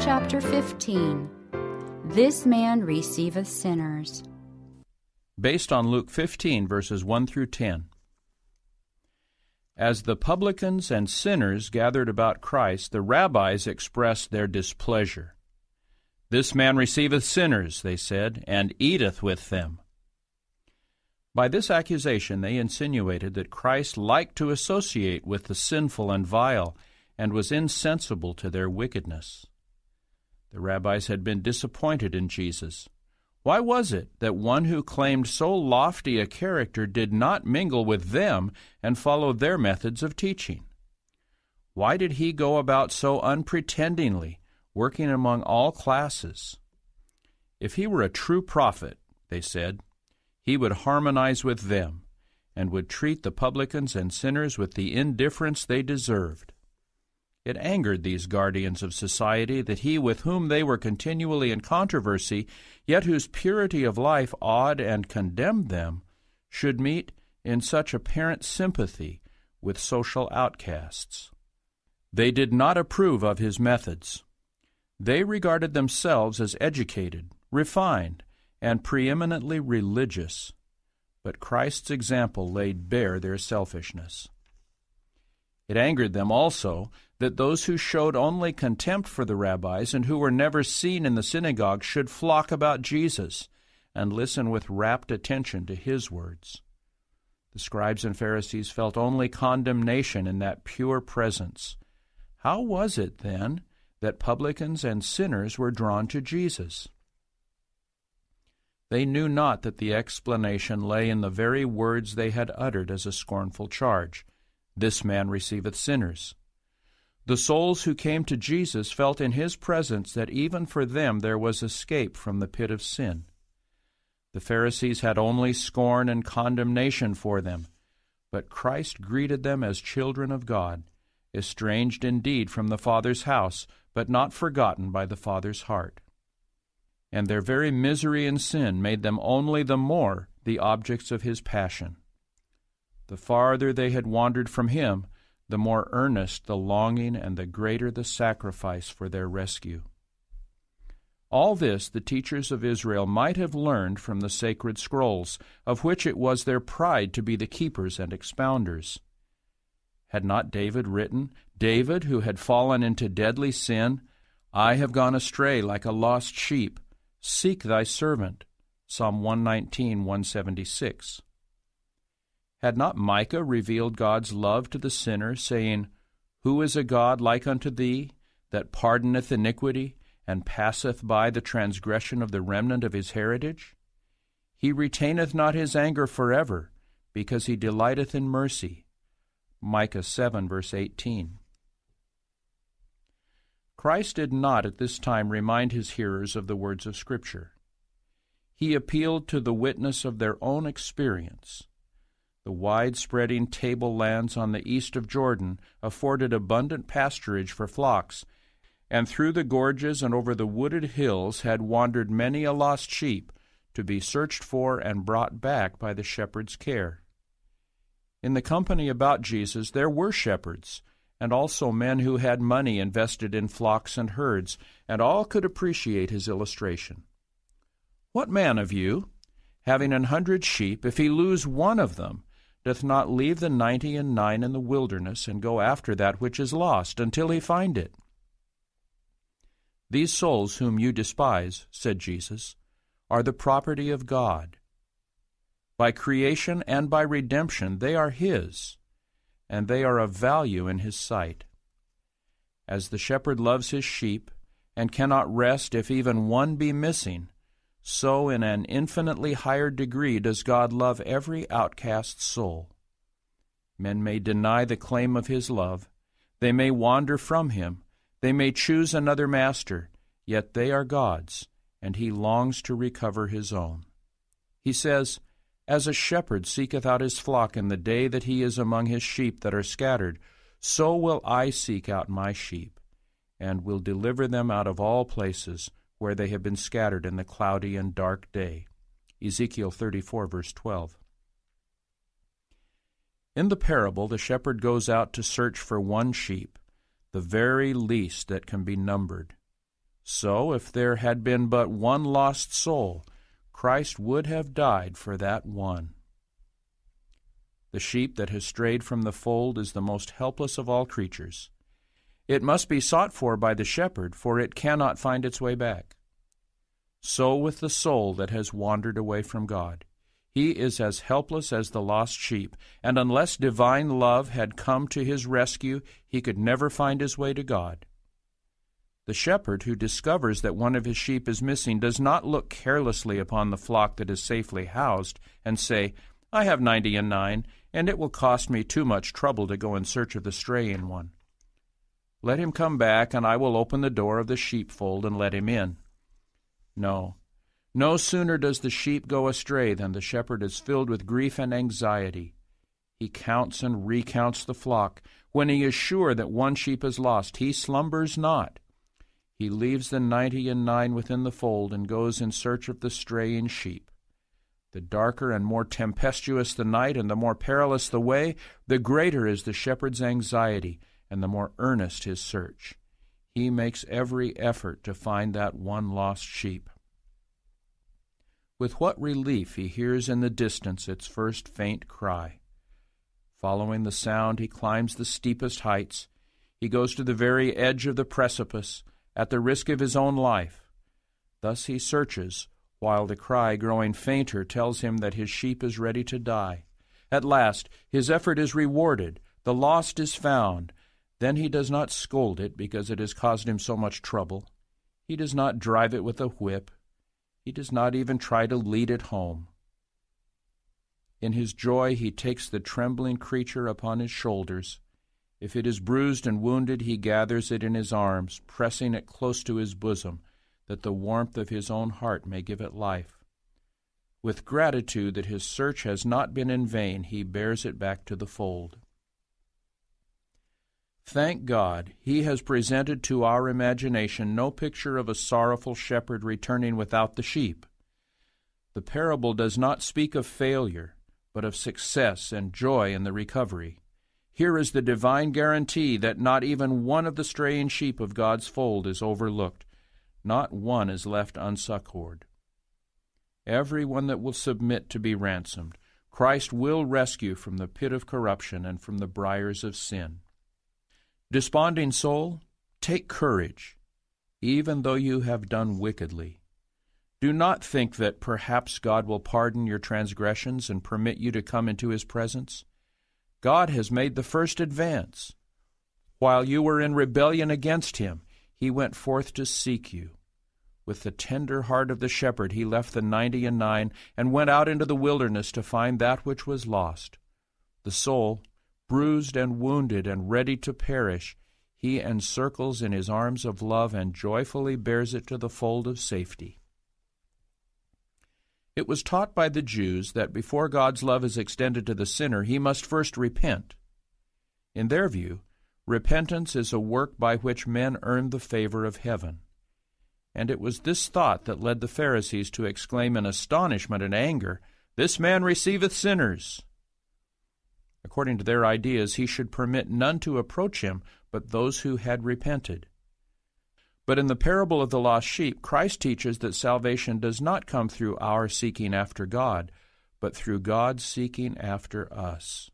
chapter 15 This man receiveth sinners. Based on Luke 15, verses 1 through 10. As the publicans and sinners gathered about Christ, the rabbis expressed their displeasure. This man receiveth sinners, they said, and eateth with them. By this accusation they insinuated that Christ liked to associate with the sinful and vile, and was insensible to their wickedness. The rabbis had been disappointed in Jesus. Why was it that one who claimed so lofty a character did not mingle with them and follow their methods of teaching? Why did he go about so unpretendingly, working among all classes? If he were a true prophet, they said, he would harmonize with them and would treat the publicans and sinners with the indifference they deserved. It angered these guardians of society that he with whom they were continually in controversy, yet whose purity of life awed and condemned them, should meet in such apparent sympathy with social outcasts. They did not approve of his methods. They regarded themselves as educated, refined, and preeminently religious, but Christ's example laid bare their selfishness. It angered them also that those who showed only contempt for the rabbis and who were never seen in the synagogue should flock about Jesus and listen with rapt attention to his words. The scribes and Pharisees felt only condemnation in that pure presence. How was it, then, that publicans and sinners were drawn to Jesus? They knew not that the explanation lay in the very words they had uttered as a scornful charge This man receiveth sinners. The souls who came to Jesus felt in his presence that even for them there was escape from the pit of sin. The Pharisees had only scorn and condemnation for them, but Christ greeted them as children of God, estranged indeed from the Father's house, but not forgotten by the Father's heart and their very misery and sin made them only the more the objects of his passion. The farther they had wandered from him, the more earnest the longing and the greater the sacrifice for their rescue. All this the teachers of Israel might have learned from the sacred scrolls, of which it was their pride to be the keepers and expounders. Had not David written, David, who had fallen into deadly sin, I have gone astray like a lost sheep. Seek thy servant. Psalm 119, 176. Had not Micah revealed God's love to the sinner, saying, Who is a God like unto thee, that pardoneth iniquity, and passeth by the transgression of the remnant of his heritage? He retaineth not his anger forever, because he delighteth in mercy. Micah 7, verse 18. Christ did not at this time remind his hearers of the words of Scripture. He appealed to the witness of their own experience. The wide spreading table lands on the east of Jordan afforded abundant pasturage for flocks, and through the gorges and over the wooded hills had wandered many a lost sheep to be searched for and brought back by the shepherd's care. In the company about Jesus there were shepherds and also men who had money invested in flocks and herds, and all could appreciate his illustration. What man of you, having an hundred sheep, if he lose one of them, doth not leave the ninety and nine in the wilderness, and go after that which is lost, until he find it? These souls whom you despise, said Jesus, are the property of God. By creation and by redemption they are his and they are of value in his sight. As the shepherd loves his sheep, and cannot rest if even one be missing, so in an infinitely higher degree does God love every outcast soul. Men may deny the claim of his love, they may wander from him, they may choose another master, yet they are God's, and he longs to recover his own. He says, as a shepherd seeketh out his flock in the day that he is among his sheep that are scattered, so will I seek out my sheep, and will deliver them out of all places where they have been scattered in the cloudy and dark day. Ezekiel 34, verse 12. In the parable, the shepherd goes out to search for one sheep, the very least that can be numbered. So, if there had been but one lost soul, Christ would have died for that one. The sheep that has strayed from the fold is the most helpless of all creatures. It must be sought for by the shepherd, for it cannot find its way back. So with the soul that has wandered away from God. He is as helpless as the lost sheep, and unless divine love had come to his rescue, he could never find his way to God. The shepherd who discovers that one of his sheep is missing does not look carelessly upon the flock that is safely housed and say, I have ninety and nine, and it will cost me too much trouble to go in search of the straying one. Let him come back, and I will open the door of the sheepfold and let him in. No, no sooner does the sheep go astray than the shepherd is filled with grief and anxiety. He counts and recounts the flock. When he is sure that one sheep is lost, he slumbers not. He leaves the ninety and nine within the fold and goes in search of the straying sheep. The darker and more tempestuous the night and the more perilous the way, the greater is the shepherd's anxiety and the more earnest his search. He makes every effort to find that one lost sheep. With what relief he hears in the distance its first faint cry. Following the sound, he climbs the steepest heights. He goes to the very edge of the precipice, at the risk of his own life. Thus he searches, while the cry, growing fainter, tells him that his sheep is ready to die. At last, his effort is rewarded, the lost is found, then he does not scold it because it has caused him so much trouble. He does not drive it with a whip. He does not even try to lead it home. In his joy, he takes the trembling creature upon his shoulders. If it is bruised and wounded, he gathers it in his arms, pressing it close to his bosom, that the warmth of his own heart may give it life. With gratitude that his search has not been in vain, he bears it back to the fold. Thank God, He has presented to our imagination no picture of a sorrowful shepherd returning without the sheep. The parable does not speak of failure, but of success and joy in the recovery. Here is the divine guarantee that not even one of the straying sheep of God's fold is overlooked, not one is left unsuccored. Every one that will submit to be ransomed, Christ will rescue from the pit of corruption and from the briars of sin. Desponding soul, take courage, even though you have done wickedly. Do not think that perhaps God will pardon your transgressions and permit you to come into His presence. God has made the first advance. While you were in rebellion against Him, He went forth to seek you. With the tender heart of the shepherd, He left the ninety and nine and went out into the wilderness to find that which was lost. The soul, bruised and wounded and ready to perish, he encircles in his arms of love and joyfully bears it to the fold of safety. It was taught by the Jews that before God's love is extended to the sinner, he must first repent. In their view, repentance is a work by which men earn the favor of heaven. And it was this thought that led the Pharisees to exclaim in astonishment and anger, This man receiveth sinners. According to their ideas, he should permit none to approach him but those who had repented. But in the parable of the lost sheep, Christ teaches that salvation does not come through our seeking after God, but through God seeking after us.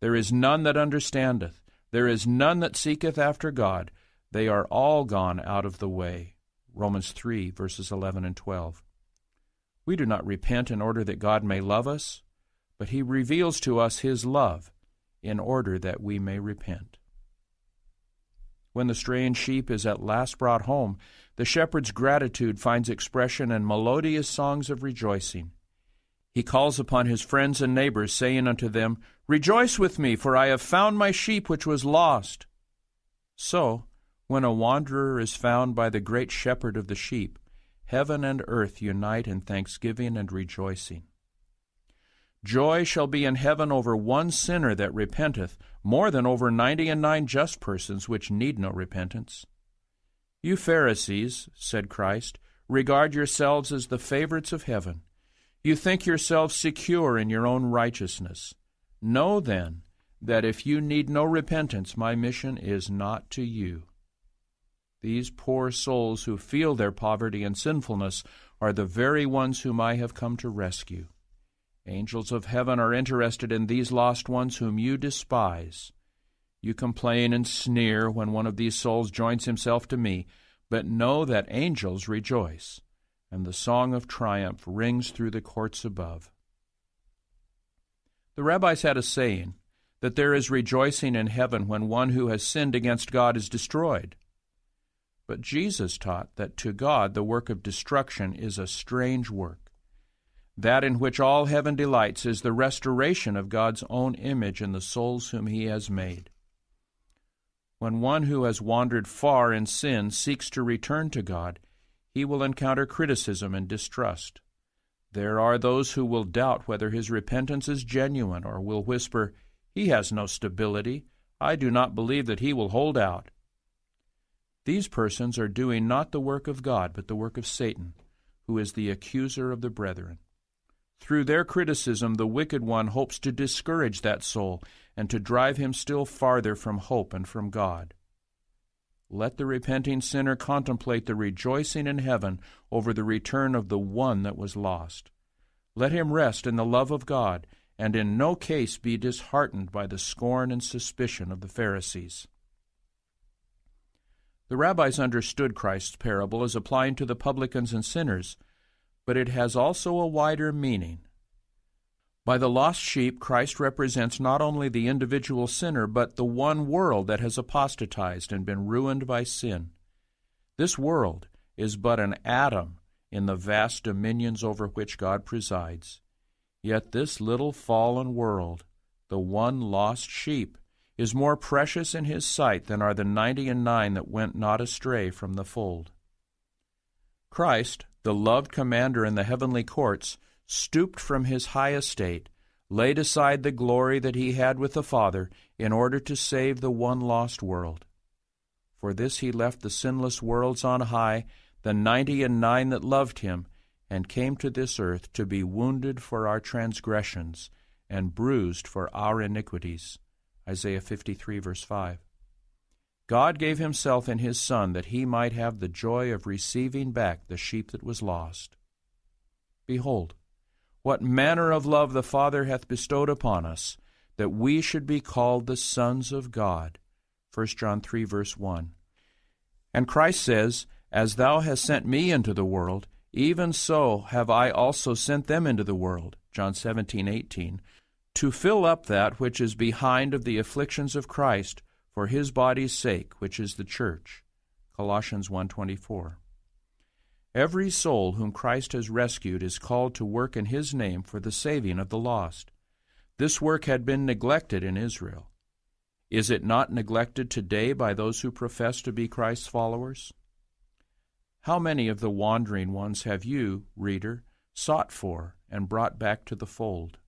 There is none that understandeth, there is none that seeketh after God. They are all gone out of the way. Romans 3, verses 11 and 12. We do not repent in order that God may love us, but he reveals to us his love in order that we may repent. When the straying sheep is at last brought home, the shepherd's gratitude finds expression in melodious songs of rejoicing. He calls upon his friends and neighbors, saying unto them, Rejoice with me, for I have found my sheep which was lost. So, when a wanderer is found by the great shepherd of the sheep, heaven and earth unite in thanksgiving and rejoicing. Joy shall be in heaven over one sinner that repenteth, more than over ninety and nine just persons which need no repentance. You Pharisees, said Christ, regard yourselves as the favorites of heaven. You think yourselves secure in your own righteousness. Know then that if you need no repentance, my mission is not to you. These poor souls who feel their poverty and sinfulness are the very ones whom I have come to rescue. Angels of heaven are interested in these lost ones whom you despise. You complain and sneer when one of these souls joins himself to me, but know that angels rejoice, and the song of triumph rings through the courts above. The rabbis had a saying that there is rejoicing in heaven when one who has sinned against God is destroyed. But Jesus taught that to God the work of destruction is a strange work. That in which all heaven delights is the restoration of God's own image in the souls whom He has made. When one who has wandered far in sin seeks to return to God, he will encounter criticism and distrust. There are those who will doubt whether his repentance is genuine or will whisper, He has no stability. I do not believe that he will hold out. These persons are doing not the work of God, but the work of Satan, who is the accuser of the brethren. Through their criticism, the wicked one hopes to discourage that soul and to drive him still farther from hope and from God. Let the repenting sinner contemplate the rejoicing in heaven over the return of the one that was lost. Let him rest in the love of God, and in no case be disheartened by the scorn and suspicion of the Pharisees. The rabbis understood Christ's parable as applying to the publicans and sinners, but it has also a wider meaning. By the lost sheep, Christ represents not only the individual sinner, but the one world that has apostatized and been ruined by sin. This world is but an atom in the vast dominions over which God presides. Yet this little fallen world, the one lost sheep, is more precious in his sight than are the ninety and nine that went not astray from the fold. Christ, the loved commander in the heavenly courts, stooped from his high estate, laid aside the glory that he had with the Father, in order to save the one lost world. For this he left the sinless worlds on high, the ninety and nine that loved him, and came to this earth to be wounded for our transgressions and bruised for our iniquities. Isaiah 53, verse 5. God gave himself in his Son that he might have the joy of receiving back the sheep that was lost. Behold, what manner of love the Father hath bestowed upon us, that we should be called the sons of God. 1 John 3, verse 1. And Christ says, As thou hast sent me into the world, even so have I also sent them into the world. John 17, 18 to fill up that which is behind of the afflictions of Christ for his body's sake, which is the church. Colossians 1:24. Every soul whom Christ has rescued is called to work in his name for the saving of the lost. This work had been neglected in Israel. Is it not neglected today by those who profess to be Christ's followers? How many of the wandering ones have you, reader, sought for and brought back to the fold?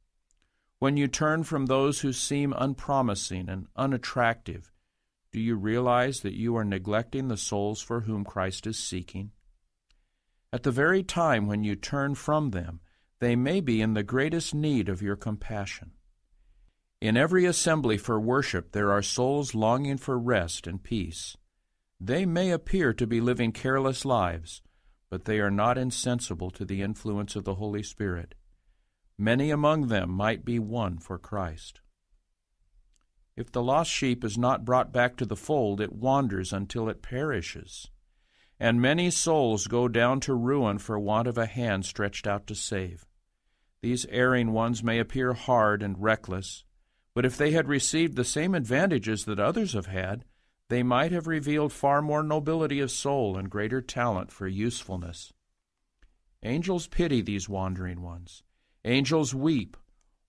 When you turn from those who seem unpromising and unattractive, do you realize that you are neglecting the souls for whom Christ is seeking? At the very time when you turn from them, they may be in the greatest need of your compassion. In every assembly for worship, there are souls longing for rest and peace. They may appear to be living careless lives, but they are not insensible to the influence of the Holy Spirit many among them might be won for Christ. If the lost sheep is not brought back to the fold, it wanders until it perishes. And many souls go down to ruin for want of a hand stretched out to save. These erring ones may appear hard and reckless, but if they had received the same advantages that others have had, they might have revealed far more nobility of soul and greater talent for usefulness. Angels pity these wandering ones Angels weep,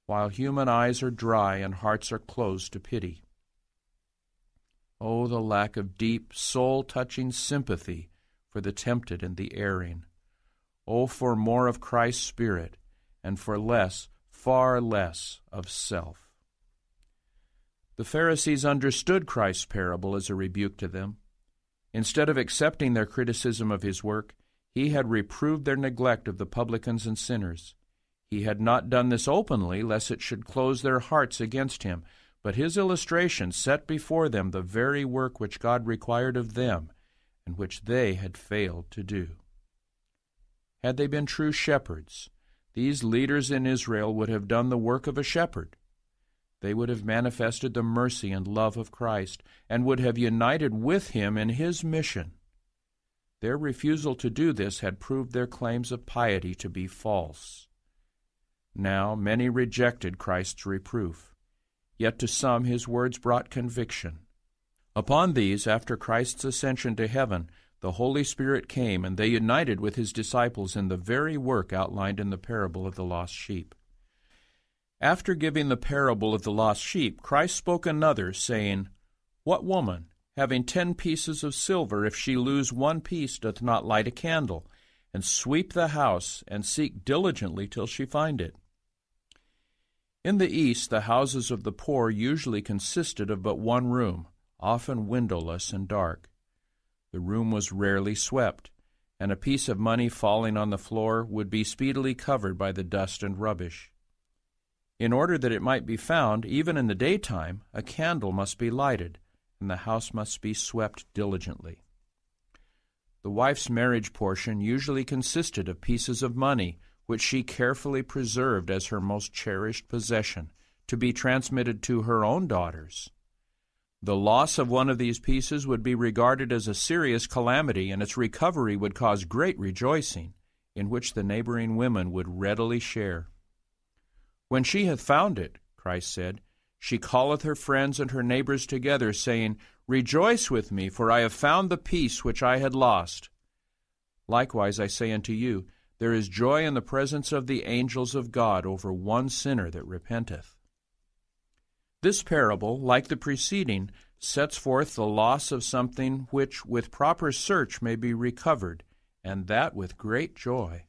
while human eyes are dry and hearts are closed to pity. Oh, the lack of deep, soul touching sympathy for the tempted and the erring. Oh, for more of Christ's Spirit, and for less, far less, of self. The Pharisees understood Christ's parable as a rebuke to them. Instead of accepting their criticism of his work, he had reproved their neglect of the publicans and sinners. He had not done this openly, lest it should close their hearts against him. But his illustration set before them the very work which God required of them, and which they had failed to do. Had they been true shepherds, these leaders in Israel would have done the work of a shepherd. They would have manifested the mercy and love of Christ, and would have united with him in his mission. Their refusal to do this had proved their claims of piety to be false. Now many rejected Christ's reproof, yet to some his words brought conviction. Upon these, after Christ's ascension to heaven, the Holy Spirit came, and they united with his disciples in the very work outlined in the parable of the lost sheep. After giving the parable of the lost sheep, Christ spoke another, saying, What woman, having ten pieces of silver, if she lose one piece, doth not light a candle, and sweep the house, and seek diligently till she find it? In the East, the houses of the poor usually consisted of but one room, often windowless and dark. The room was rarely swept, and a piece of money falling on the floor would be speedily covered by the dust and rubbish. In order that it might be found, even in the daytime, a candle must be lighted, and the house must be swept diligently. The wife's marriage portion usually consisted of pieces of money, which she carefully preserved as her most cherished possession, to be transmitted to her own daughters. The loss of one of these pieces would be regarded as a serious calamity, and its recovery would cause great rejoicing, in which the neighboring women would readily share. When she hath found it, Christ said, she calleth her friends and her neighbors together, saying, Rejoice with me, for I have found the piece which I had lost. Likewise I say unto you, there is joy in the presence of the angels of God over one sinner that repenteth. This parable, like the preceding, sets forth the loss of something which with proper search may be recovered, and that with great joy.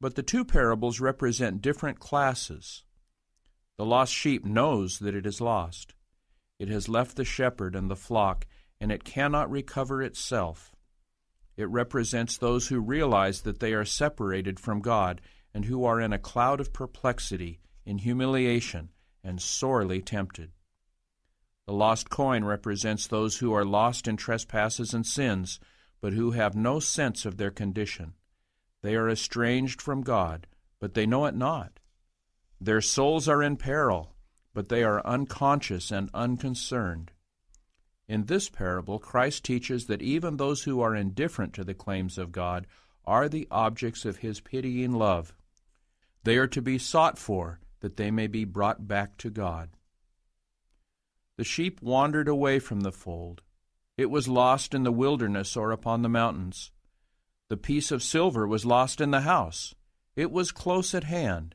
But the two parables represent different classes. The lost sheep knows that it is lost. It has left the shepherd and the flock, and it cannot recover itself. It represents those who realize that they are separated from God and who are in a cloud of perplexity, in humiliation, and sorely tempted. The lost coin represents those who are lost in trespasses and sins, but who have no sense of their condition. They are estranged from God, but they know it not. Their souls are in peril, but they are unconscious and unconcerned. In this parable, Christ teaches that even those who are indifferent to the claims of God are the objects of His pitying love. They are to be sought for, that they may be brought back to God. The sheep wandered away from the fold. It was lost in the wilderness or upon the mountains. The piece of silver was lost in the house. It was close at hand,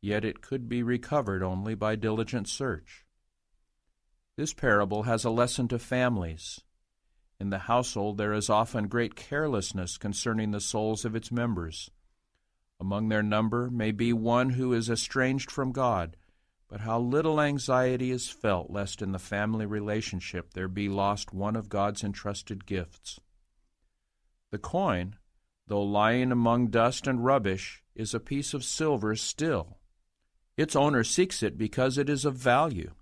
yet it could be recovered only by diligent search. This parable has a lesson to families. In the household there is often great carelessness concerning the souls of its members. Among their number may be one who is estranged from God, but how little anxiety is felt lest in the family relationship there be lost one of God's entrusted gifts. The coin, though lying among dust and rubbish, is a piece of silver still. Its owner seeks it because it is of value.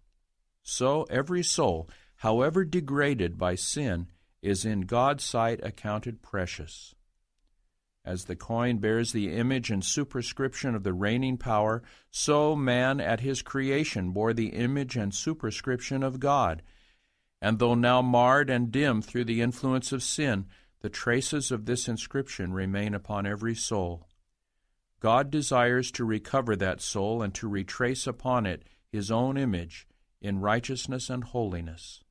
So every soul, however degraded by sin, is in God's sight accounted precious. As the coin bears the image and superscription of the reigning power, so man at his creation bore the image and superscription of God. And though now marred and dim through the influence of sin, the traces of this inscription remain upon every soul. God desires to recover that soul and to retrace upon it his own image in righteousness and holiness.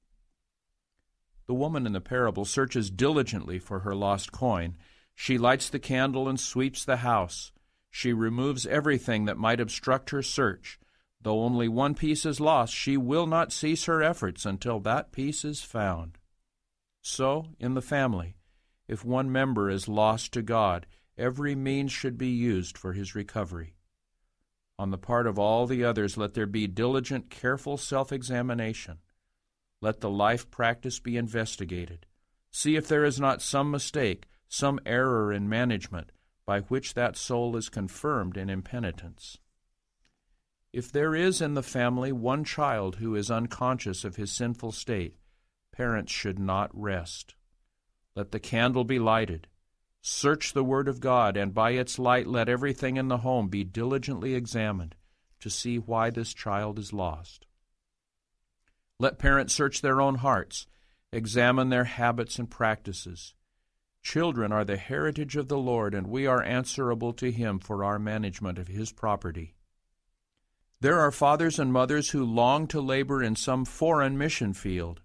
The woman in the parable searches diligently for her lost coin. She lights the candle and sweeps the house. She removes everything that might obstruct her search. Though only one piece is lost, she will not cease her efforts until that piece is found. So, in the family, if one member is lost to God, every means should be used for his recovery. On the part of all the others, let there be diligent, careful self examination. Let the life practice be investigated. See if there is not some mistake, some error in management, by which that soul is confirmed in impenitence. If there is in the family one child who is unconscious of his sinful state, parents should not rest. Let the candle be lighted. Search the Word of God, and by its light let everything in the home be diligently examined to see why this child is lost. Let parents search their own hearts, examine their habits and practices. Children are the heritage of the Lord, and we are answerable to Him for our management of His property. There are fathers and mothers who long to labor in some foreign mission field.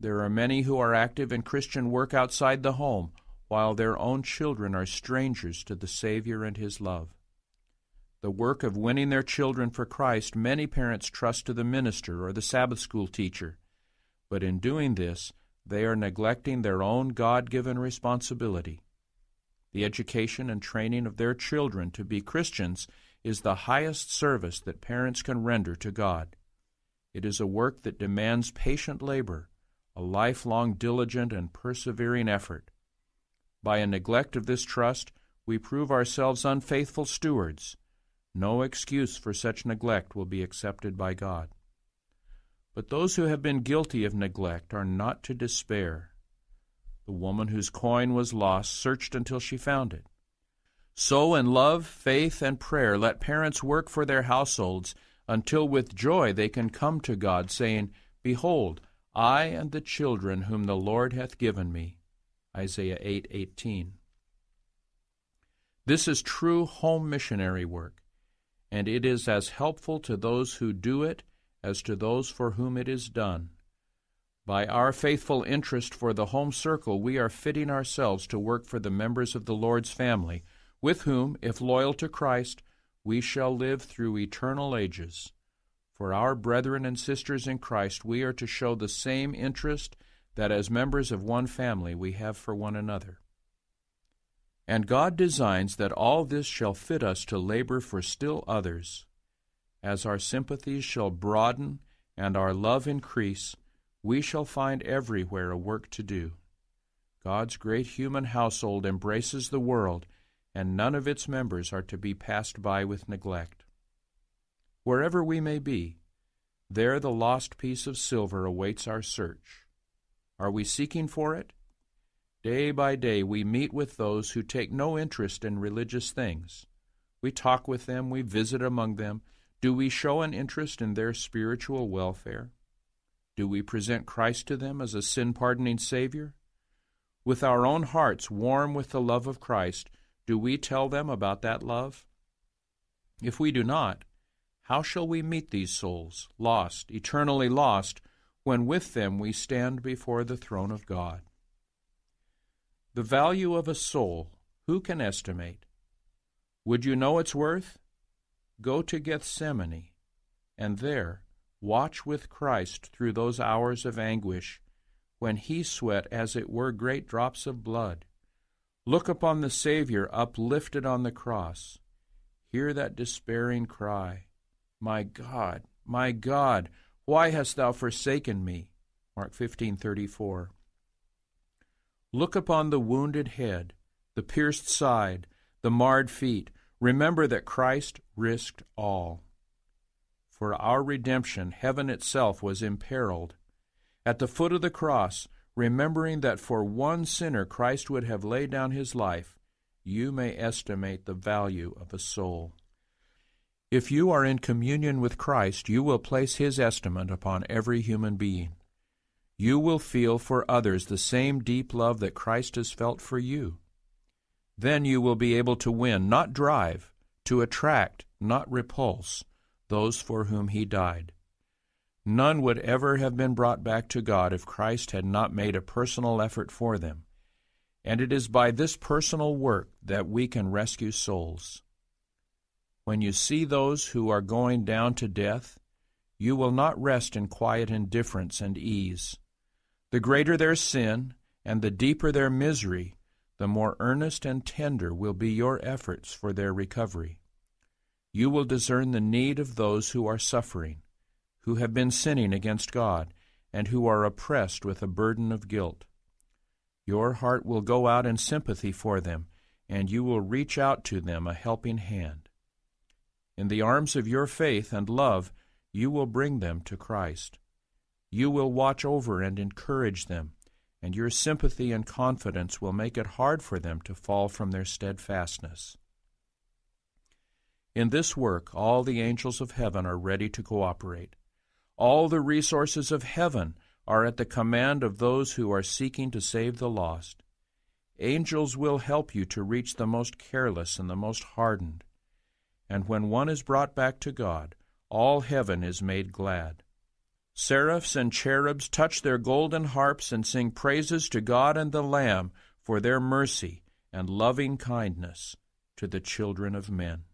There are many who are active in Christian work outside the home, while their own children are strangers to the Savior and His love. The work of winning their children for Christ many parents trust to the minister or the Sabbath school teacher, but in doing this, they are neglecting their own God given responsibility. The education and training of their children to be Christians is the highest service that parents can render to God. It is a work that demands patient labor, a lifelong diligent and persevering effort. By a neglect of this trust, we prove ourselves unfaithful stewards. No excuse for such neglect will be accepted by God. But those who have been guilty of neglect are not to despair. The woman whose coin was lost searched until she found it. So, in love, faith, and prayer, let parents work for their households until with joy they can come to God, saying, Behold, I and the children whom the Lord hath given me. Isaiah 8:18. 8, this is true home missionary work, and it is as helpful to those who do it as to those for whom it is done. By our faithful interest for the home circle, we are fitting ourselves to work for the members of the Lord's family with whom, if loyal to Christ, we shall live through eternal ages. For our brethren and sisters in Christ, we are to show the same interest that as members of one family we have for one another. And God designs that all this shall fit us to labor for still others. As our sympathies shall broaden and our love increase, we shall find everywhere a work to do. God's great human household embraces the world and none of its members are to be passed by with neglect. Wherever we may be, there the lost piece of silver awaits our search. Are we seeking for it? Day by day we meet with those who take no interest in religious things. We talk with them, we visit among them. Do we show an interest in their spiritual welfare? Do we present Christ to them as a sin pardoning Savior? With our own hearts warm with the love of Christ, do we tell them about that love? If we do not, how shall we meet these souls, lost, eternally lost, when with them we stand before the throne of God? The value of a soul, who can estimate? Would you know its worth? Go to Gethsemane, and there watch with Christ through those hours of anguish when he sweat as it were great drops of blood Look upon the Savior uplifted on the cross. Hear that despairing cry, My God, my God, why hast thou forsaken me? Mark 15:34. Look upon the wounded head, the pierced side, the marred feet. Remember that Christ risked all. For our redemption, heaven itself was imperiled. At the foot of the cross, remembering that for one sinner Christ would have laid down his life, you may estimate the value of a soul. If you are in communion with Christ, you will place his estimate upon every human being. You will feel for others the same deep love that Christ has felt for you. Then you will be able to win, not drive, to attract, not repulse, those for whom he died. None would ever have been brought back to God if Christ had not made a personal effort for them. And it is by this personal work that we can rescue souls. When you see those who are going down to death, you will not rest in quiet indifference and ease. The greater their sin and the deeper their misery, the more earnest and tender will be your efforts for their recovery. You will discern the need of those who are suffering who have been sinning against God and who are oppressed with a burden of guilt. Your heart will go out in sympathy for them, and you will reach out to them a helping hand. In the arms of your faith and love, you will bring them to Christ. You will watch over and encourage them, and your sympathy and confidence will make it hard for them to fall from their steadfastness. In this work, all the angels of heaven are ready to cooperate. All the resources of heaven are at the command of those who are seeking to save the lost. Angels will help you to reach the most careless and the most hardened. And when one is brought back to God, all heaven is made glad. Seraphs and cherubs touch their golden harps and sing praises to God and the Lamb for their mercy and loving kindness to the children of men.